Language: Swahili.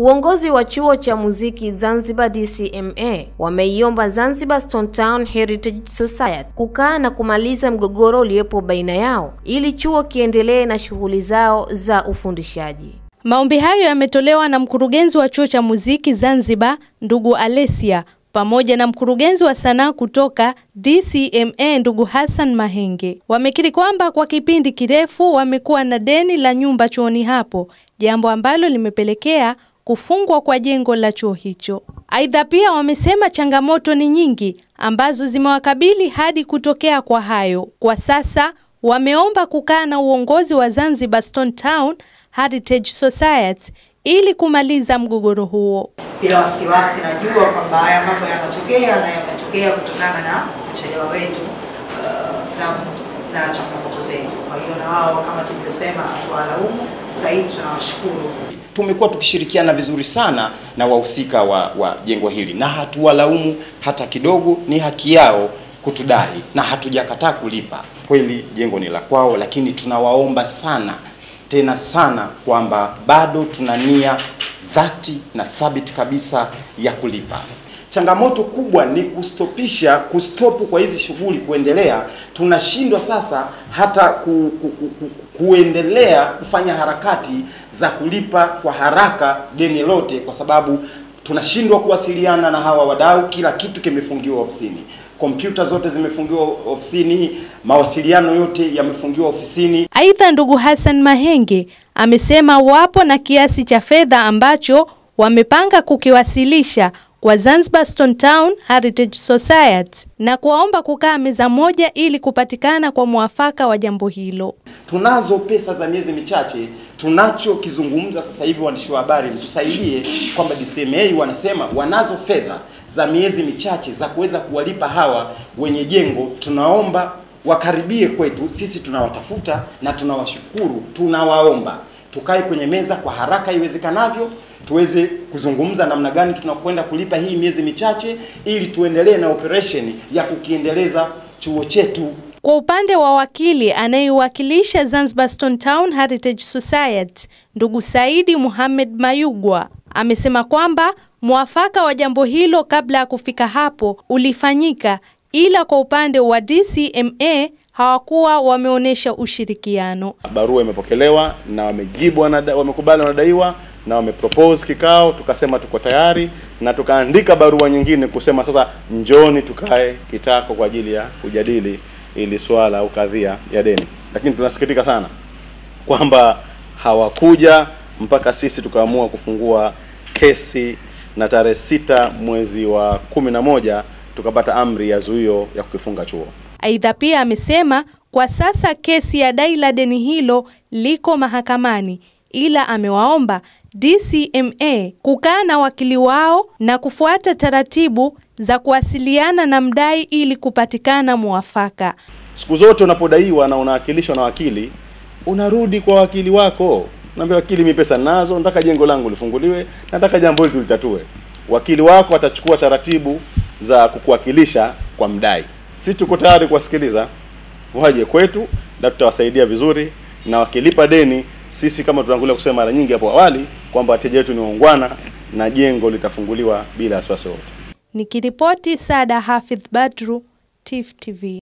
Uongozi wa chuo cha muziki Zanzibar DCMA wameiomba Zanzibar Stone Town Heritage Society kukaa na kumaliza mgogoro uliopo baina yao ili chuo kiendelee na shughuli zao za ufundishaji. Maombi hayo yametolewa na mkurugenzi wa chuo cha muziki Zanzibar, ndugu Alesia, pamoja na mkurugenzi wa sanaa kutoka DCMA ndugu Hassan Mahenge. Wamekiri kwamba kwa kipindi kirefu wamekuwa na deni la nyumba chuoni hapo, jambo ambalo limepelekea kufungwa kwa jengo la chuo hicho. Aidha, pia wamesema changamoto ni nyingi ambazo zimewakabili hadi kutokea kwa hayo. Kwa sasa wameomba kukaa na uongozi wa Zanzibar Stone Town Heritage Society ili kumaliza mgogoro huo. Bila wasiwasi, najua kwamba haya mambo yanatokea na yametokea kutokana na uchelewa wetu uh, na, na changamoto zetu. Kwa hiyo na wao kama tulivyosema, hatuwalaumu zaidi, tunawashukuru. Tumekuwa tukishirikiana vizuri sana na wahusika wa, wa jengo hili na hatuwalaumu hata kidogo. Ni haki yao kutudai na hatujakataa kulipa. Kweli jengo ni la kwao, lakini tunawaomba sana tena sana kwamba bado tuna nia dhati na thabiti kabisa ya kulipa. Changamoto kubwa ni kustopisha kustopu kwa hizi shughuli kuendelea. Tunashindwa sasa hata ku, ku, ku, ku, kuendelea kufanya harakati za kulipa kwa haraka deni lote, kwa sababu tunashindwa kuwasiliana na hawa wadau. Kila kitu kimefungiwa ofisini, kompyuta zote zimefungiwa ofisini, mawasiliano yote yamefungiwa ofisini. Aidha, ndugu Hassan Mahenge amesema wapo na kiasi cha fedha ambacho wamepanga kukiwasilisha kwa Zanzibar Stone Town Heritage Society na kuwaomba kukaa meza moja ili kupatikana kwa mwafaka wa jambo hilo. Tunazo pesa za miezi michache. Tunachokizungumza sasa hivi, waandishi wa habari, mtusaidie kwamba DCMA wanasema wanazo fedha za miezi michache za kuweza kuwalipa hawa wenye jengo. Tunaomba wakaribie kwetu, sisi tunawatafuta na tunawashukuru. Tunawaomba tukae kwenye meza kwa haraka iwezekanavyo, tuweze kuzungumza namna gani tunakwenda kulipa hii miezi michache, ili tuendelee na operation ya kukiendeleza chuo chetu. Kwa upande wa wakili anayewakilisha Zanzibar Stone Town Heritage Society, ndugu Saidi Muhammad Mayugwa amesema kwamba mwafaka wa jambo hilo kabla ya kufika hapo ulifanyika, ila kwa upande wa DCMA hawakuwa wameonyesha ushirikiano. Barua imepokelewa na wamejibu, wamekubali wanadaiwa na wamepropose kikao, tukasema tuko tayari na tukaandika barua nyingine kusema sasa njoni tukae kitako kwa ajili ya kujadili ili swala au kadhia ya deni, lakini tunasikitika sana kwamba hawakuja mpaka sisi tukaamua kufungua kesi na tarehe sita mwezi wa kumi na moja tukapata amri ya zuio ya kukifunga chuo. Aidha, pia amesema kwa sasa kesi ya dai la deni hilo liko mahakamani, ila amewaomba DCMA kukaa na wakili wao na kufuata taratibu za kuwasiliana na mdai ili kupatikana mwafaka. Siku zote unapodaiwa na unawakilishwa na wakili, unarudi kwa wakili wako, naambia wakili, mimi pesa nazo, nataka jengo langu lifunguliwe, nataka jambo hili tulitatue. Wakili wako atachukua taratibu za kukuwakilisha kwa mdai. Sisi tuko tayari kuwasikiliza, waje kwetu na tutawasaidia vizuri, na wakilipa deni, sisi kama tunatangulia kusema mara nyingi hapo awali kwamba wateja wetu ni waungwana na jengo litafunguliwa bila wasiwasi wote. Nikiripoti Sada Hafidh Badru, TIFF TV.